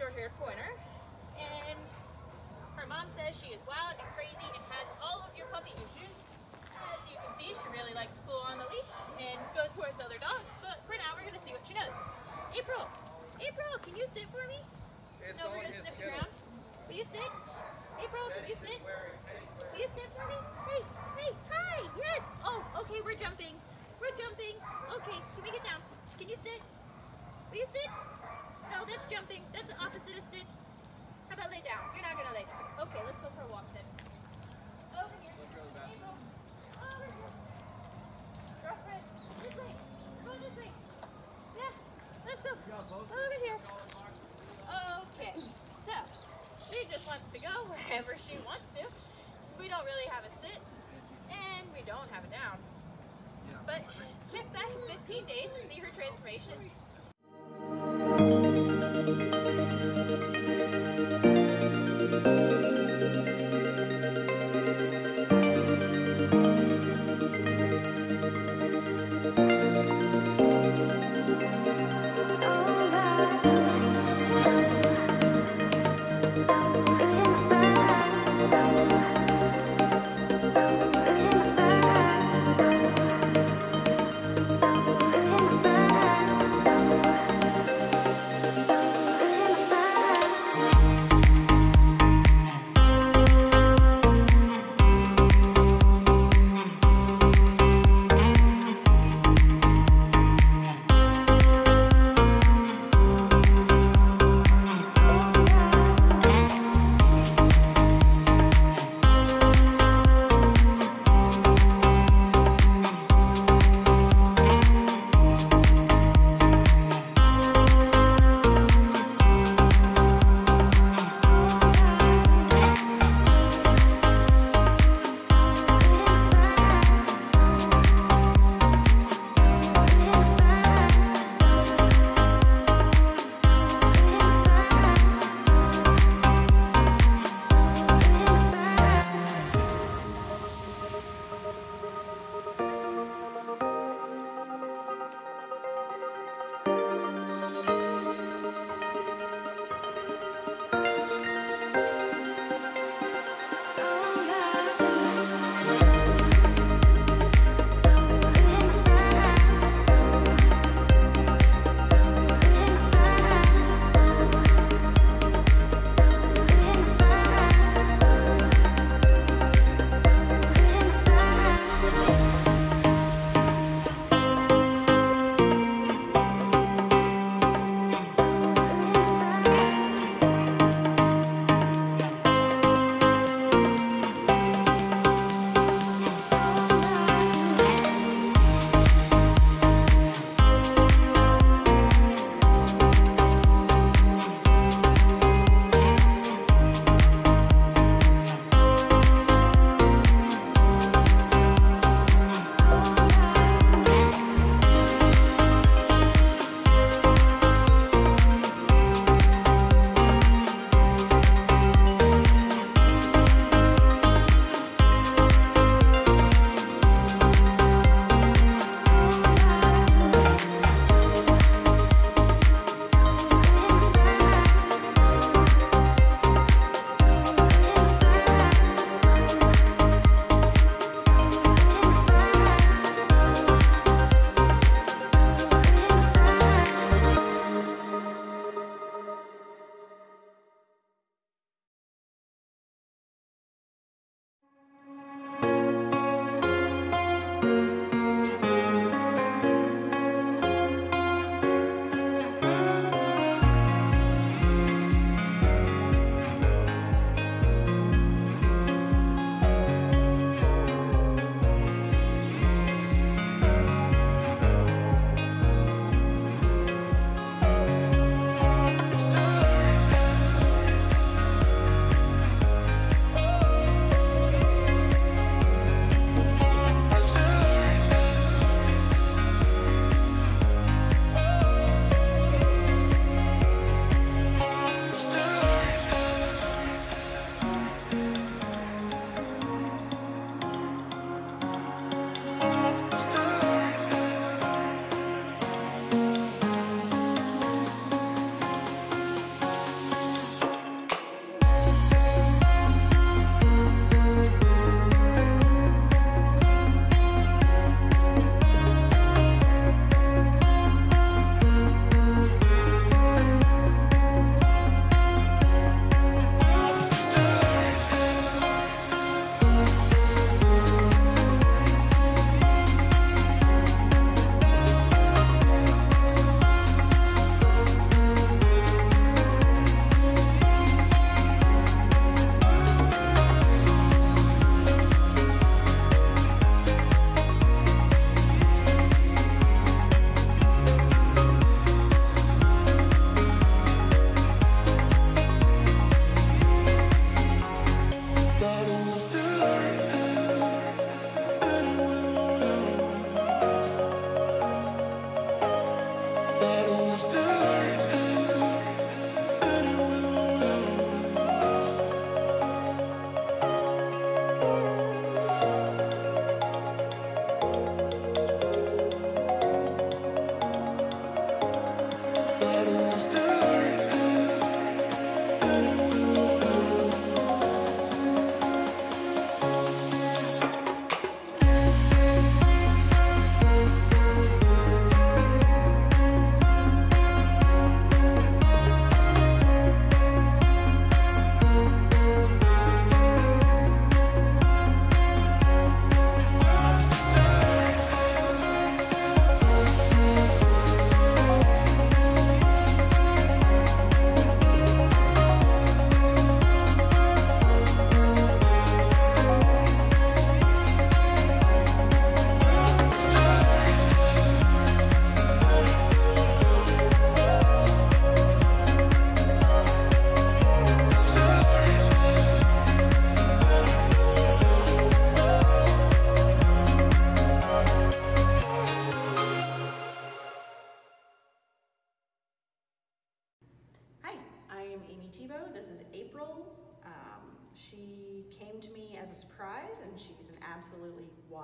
short-haired pointer. And her mom says she is wild and crazy and has all of your puppy issues. As you can see, she really likes to pull on the leash and go towards other dogs, but for now we're going to see what she knows. April, April, can you sit for me? It's no, we're going to sniff the ground. Will you sit? April, will you sit? Will you sit for me? Hey, hey, hi, yes. Oh, okay, we're jumping. We're jumping. Okay, can we get down? Can you sit? Will you sit? No, that's jumping. That's the opposite of sit. How about lay down? You're not gonna lay down. Okay, let's go for a walk then. Over here. Over here. Girlfriend, this way. Go this way. Yeah, let's go. Over here. Okay, so she just wants to go wherever she wants to. We don't really have a sit, and we don't have a down. But check back in 15 days and see her transformation.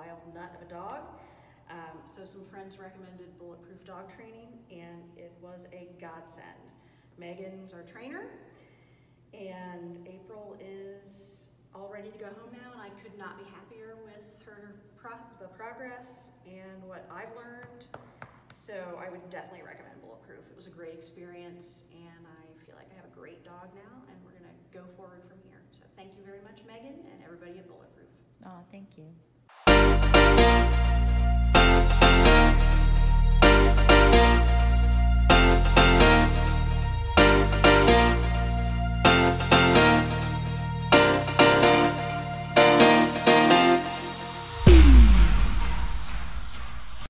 Wild nut of a dog. Um, so some friends recommended bulletproof dog training, and it was a godsend. Megan's our trainer, and April is all ready to go home now, and I could not be happier with her pro- the progress and what I've learned. So I would definitely recommend Bulletproof. It was a great experience, and I feel like I have a great dog now, and we're gonna go forward from here. So thank you very much, Megan, and everybody at Bulletproof. Oh, thank you.